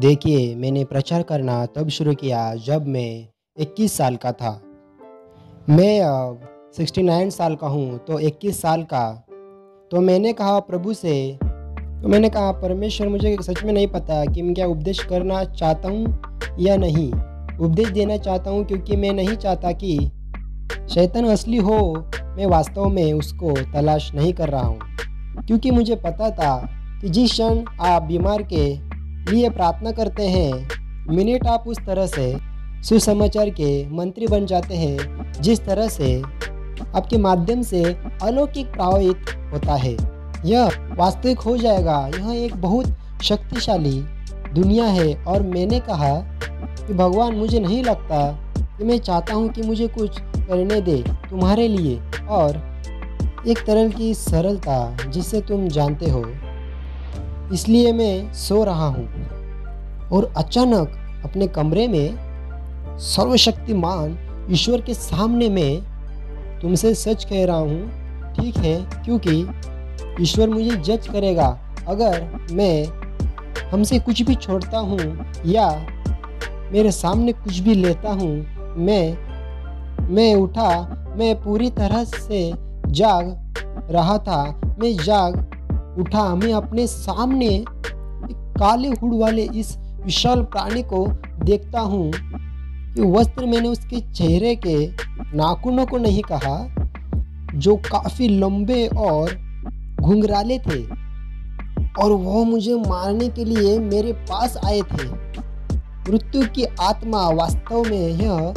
देखिए, मैंने प्रचार करना तब शुरू किया जब मैं 21 साल का था। मैं अब 69 साल का हूँ तो 21 साल का। तो मैंने कहा, प्रभु से। तो मैंने कहा, परमेश्वर, मुझे सच में नहीं पता कि मैं क्या उपदेश करना चाहता हूँ या नहीं। उपदेश देना चाहता हूँ क्योंकि मैं नहीं चाहता कि शैतान असली हो, मैं वास्तव में उसको तलाश नहीं कर रहा हूँ। क्योंकि मुझे पता था कि जिस क्षण आप बीमार के लिए प्रार्थना करते हैं। मिनट आप उस तरह से सुसमाचार के मंत्री बन जाते हैं, जिस तरह से आपके माध्यम से अलौकिक प्रभावित होता है। यह वास्तविक हो जाएगा। यह एक बहुत शक्तिशाली दुनिया है और मैंने कहा कि भगवान मुझे नहीं लगता कि मैं चाहता हूँ कि मुझे कुछ करने दे तुम्हारे लिए और एक तरह की सरलता जिसे तुम जानते हो। इसलिए मैं सो रहा हूँ। और अचानक अपने कमरे में सर्वशक्तिमान ईश्वर के सामने मैं तुमसे सच कह रहा हूँ, ठीक है? क्योंकि ईश्वर मुझे जज करेगा। अगर मैं हमसे कुछ भी छोड़ता हूँ या मेरे सामने कुछ भी लेता हूँ, मैं मैं उठा, मैं पूरी तरह से जाग रहा था। मैं जाग उठा मैं अपने सामने एक काले हुड वाले इस विशाल प्राणी को देखता हूँ कि वस्त्र मैंने उसके चेहरे के नाखूनों को नहीं कहा, जो काफ़ी लंबे और घुंघराले थे, और वो मुझे मारने के लिए मेरे पास आए थे। मृत्यु की आत्मा वास्तव में यह,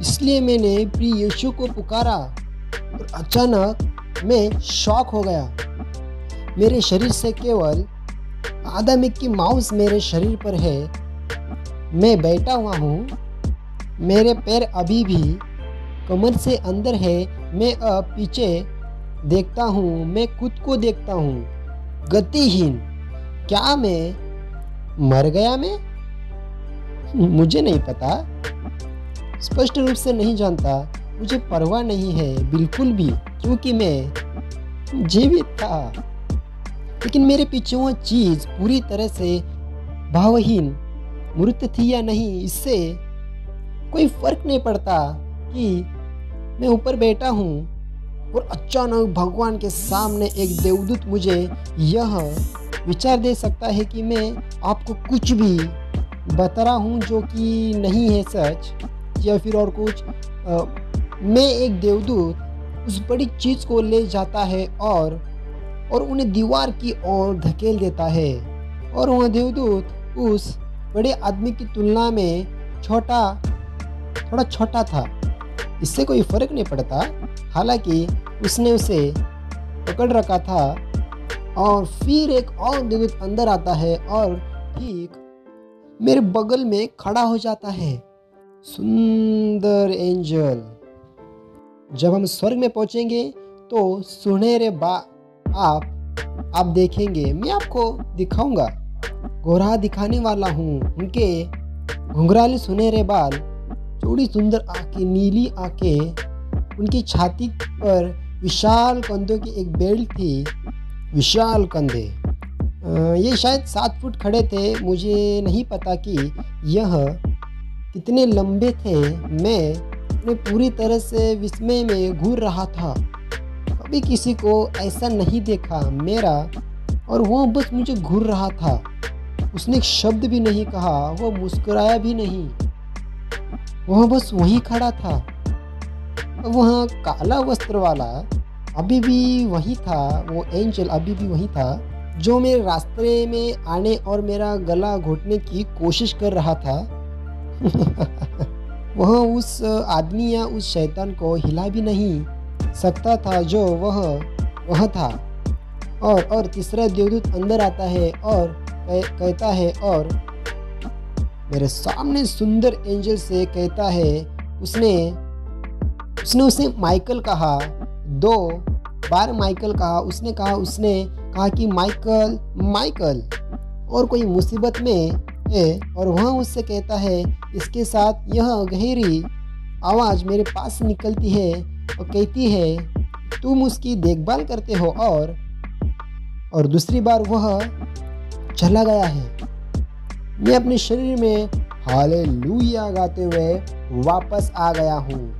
इसलिए मैंने प्रिय यीशु को पुकारा और अचानक मैं शॉक हो गया। मेरे शरीर से केवल आधा मिक्की माउस मेरे शरीर पर है। मैं बैठा हुआ हूँ। मेरे पैर अभी भी कमर से अंदर है। मैं अब पीछे देखता हूँ। मैं खुद को देखता हूँ। गतिहीन। क्या मैं मर गया मैं? मुझे नहीं पता। स्पष्ट रूप से नहीं जानता। मुझे परवाह नहीं है। बिल्कुल भी। क्योंकि मैं जीवित था। लेकिन मेरे पीछे वो चीज़ पूरी तरह से भावहीन मृत थी या नहीं इससे कोई फ़र्क नहीं पड़ता कि मैं ऊपर बैठा हूँ और अचानक भगवान के सामने एक देवदूत मुझे यह विचार दे सकता है कि मैं आपको कुछ भी बता रहा हूँ जो कि नहीं है सच या फिर और कुछ। आ, मैं एक देवदूत उस बड़ी चीज़ को ले जाता है और और उन्हें दीवार की ओर धकेल देता है। और वह देवदूत उस बड़े आदमी की तुलना में छोटा, थोड़ा छोटा था। इससे कोई फ़र्क नहीं पड़ता। हालाँकि उसने उसे पकड़ रखा था और फिर एक और देवदूत अंदर आता है और ठीक मेरे बगल में खड़ा हो जाता है। सुंदर एंजल, जब हम स्वर्ग में पहुँचेंगे तो सुनहरे बा आप आप देखेंगे, मैं आपको दिखाऊँगा। गोरा दिखाने वाला हूँ, उनके घुंघराले सुनहरे बाल, चौड़ी सुंदर आँखें, नीली आँखें। उनकी छाती पर विशाल कंधों की एक बेल्ट थी, विशाल कंधे। ये शायद सात फुट खड़े थे, मुझे नहीं पता कि यह कितने लंबे थे। मैं उन्हें पूरी तरह से विस्मय में घूर रहा था। कभी किसी को ऐसा नहीं देखा मेरा, और वो बस मुझे घूर रहा था। उसने एक शब्द भी नहीं कहा, वो मुस्कुराया भी नहीं। वह बस वहीं खड़ा था। वह काला वस्त्र वाला अभी भी वही था, वो एंजल अभी भी वही था, जो मेरे रास्ते में आने और मेरा गला घोटने की कोशिश कर रहा था। वह उस आदमी या उस शैतान को हिला भी नहीं। सकता था जो वह वह था। और और तीसरा देवदूत अंदर आता है और कह, कहता है और मेरे सामने सुंदर एंजल से कहता है उसने उसने उसे माइकल कहा दो बार माइकल कहा उसने कहा उसने कहा कि माइकल माइकल। और कोई मुसीबत में है और वह उससे कहता है इसके साथ यह गहरी आवाज़ मेरे पास निकलती है और कहती है, तुम उसकी देखभाल करते हो और और दूसरी बार वह चला गया है। मैं अपने शरीर में हाले गाते हुए वापस आ गया हूँ।